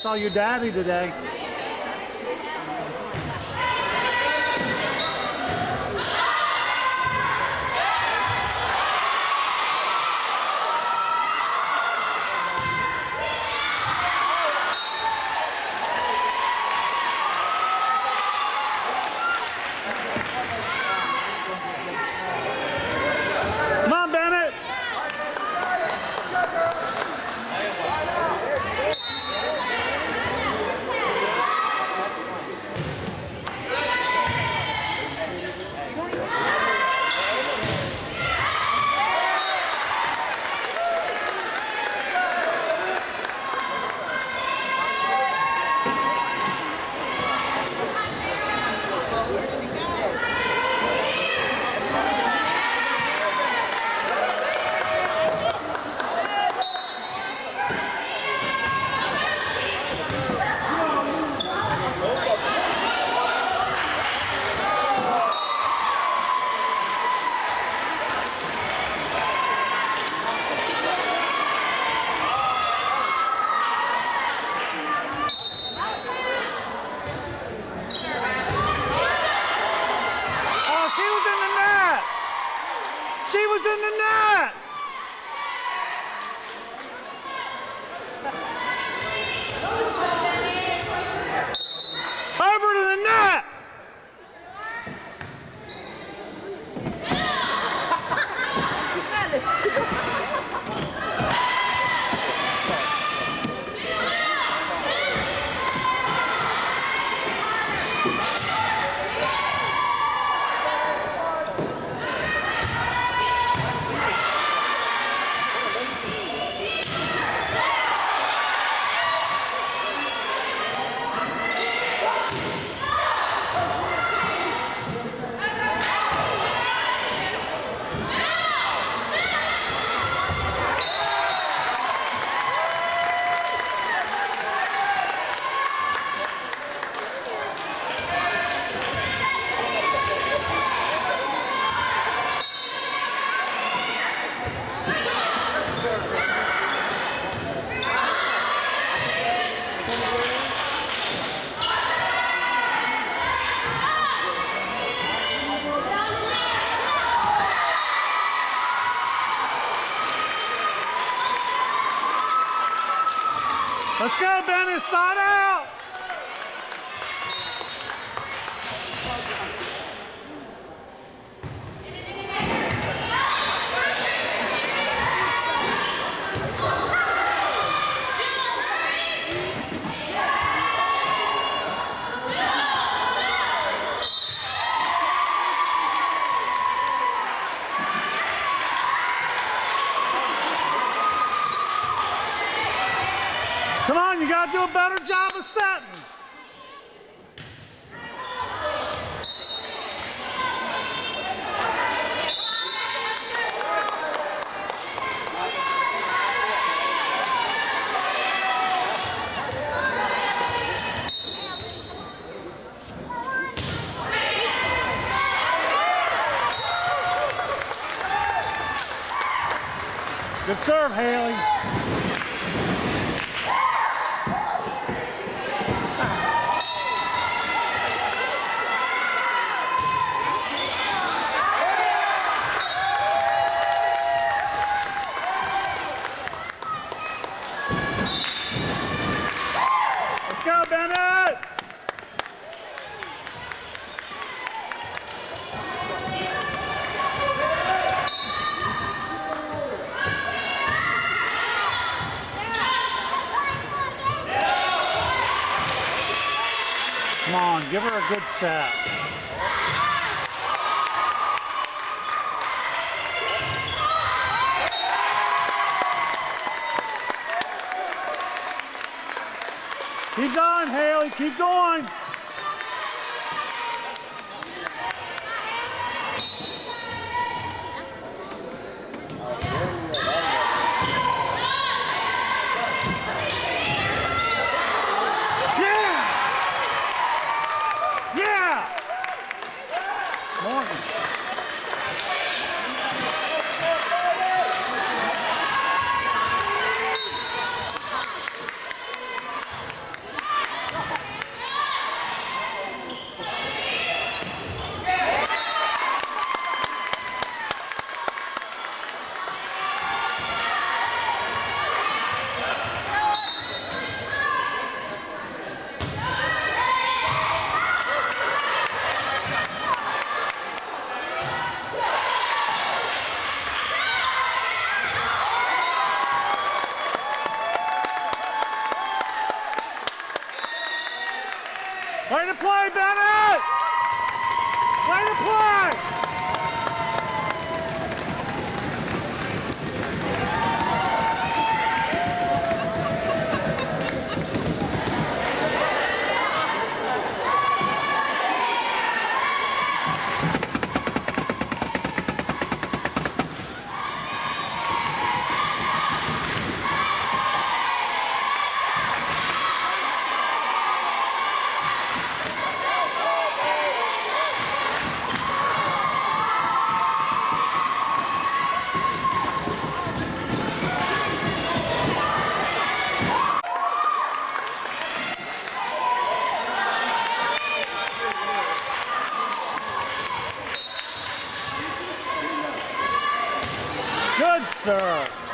Saw your daddy today. Let's go, Bennett. Side out. You got to do a better job of setting. Good serve, Haley. Let's go, Bennett! Come on, give her a good set. Keep going, Haley. Keep going. Good serve.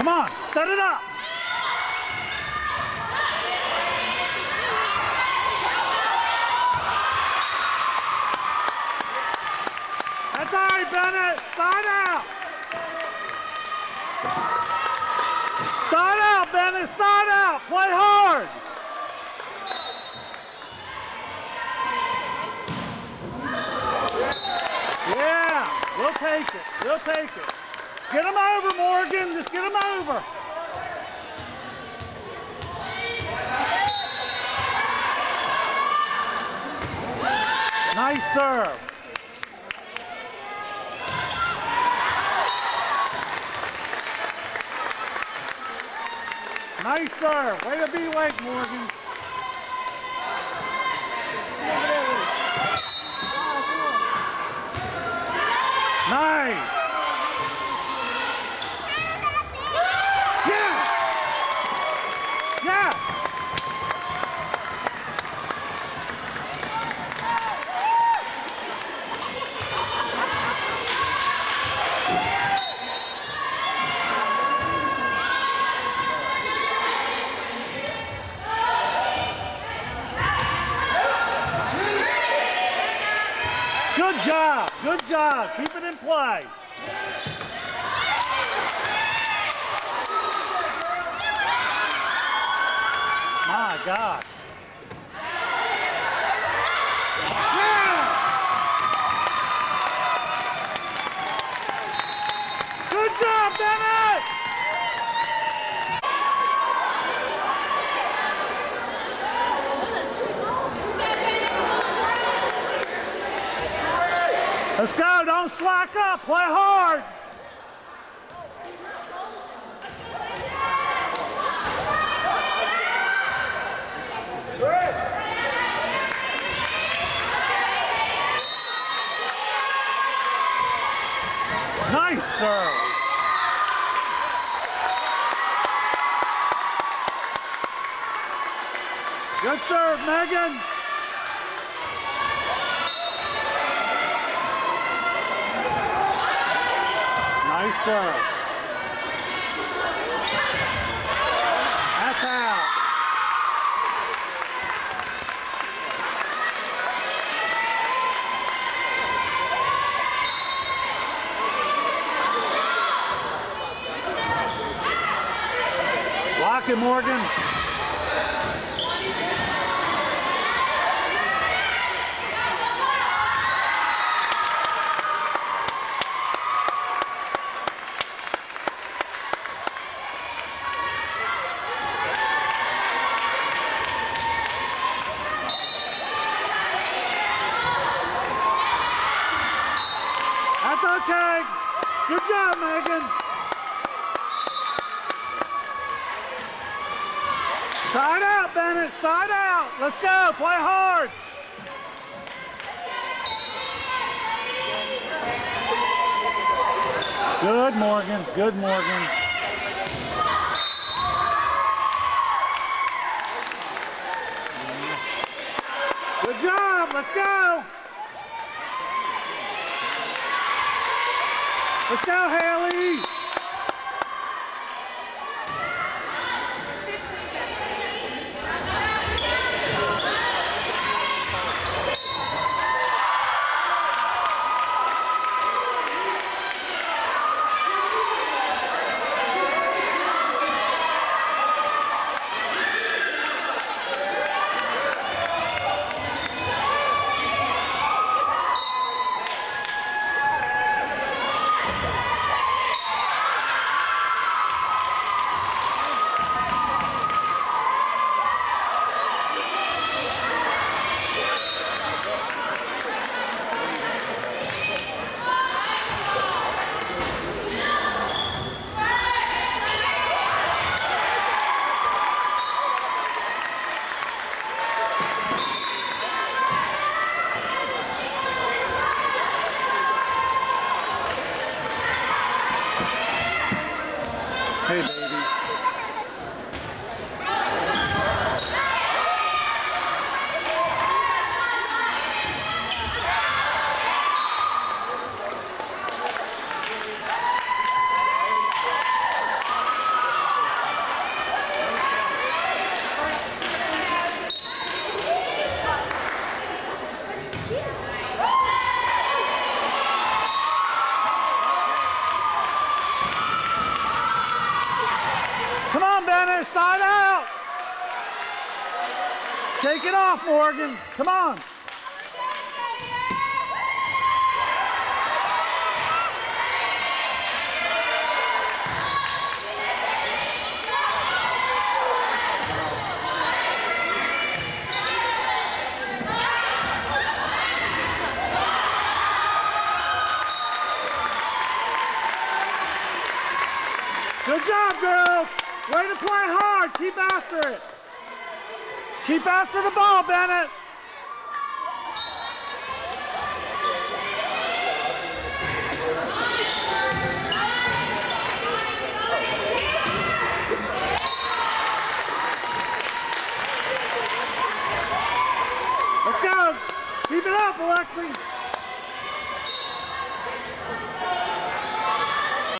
Come on, up. That's all right, Bennett. Side out. Side out, Bennett. Side out. Play hard. Yeah, we'll take it. We'll take it. Get him over, Morgan. Just get him over. Nice serve. Nice serve. Way to be late, Morgan. Job. Keep it in play. My gosh. Yeah! Good job, Bennett! Let's Don't up. Play hard. Nice serve. Good serve, Megan. Nice serve. That's out. Block it, Morgan. That's okay. Good job, Megan. Side out, Bennett. Side out. Let's go. Play hard. Good, Morgan. Good, Morgan. Good job. Let's go. Let's go, Haley. Hey, baby. Come on, Bennett, side out. Shake it off, Morgan. Come on. Good job, girls. Way to play hard. Keep after it. Keep after the ball, Bennett. Let's go. Keep it up, Alexi.